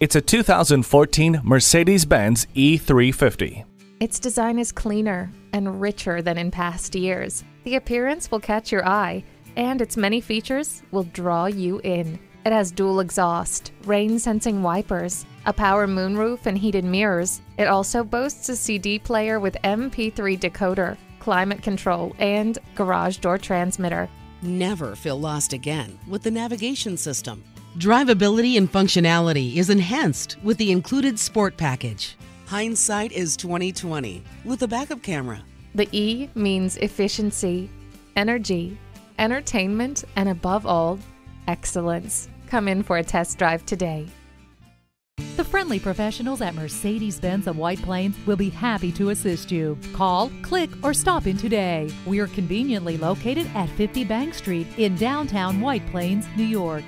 It's a 2014 Mercedes Benz E350. Its design is cleaner and richer than in past years. The appearance will catch your eye, and its many features will draw you in. It has dual exhaust, rain sensing wipers, a power moonroof, and heated mirrors. It also boasts a CD player with MP3 decoder, climate control, and garage door transmitter. Never feel lost again with the navigation system. Drivability and functionality is enhanced with the included sport package. Hindsight is 2020 with a backup camera. The E means efficiency, energy, entertainment, and above all, excellence. Come in for a test drive today. The friendly professionals at Mercedes Benz of White Plains will be happy to assist you. Call, click, or stop in today. We are conveniently located at 50 Bank Street in downtown White Plains, New York.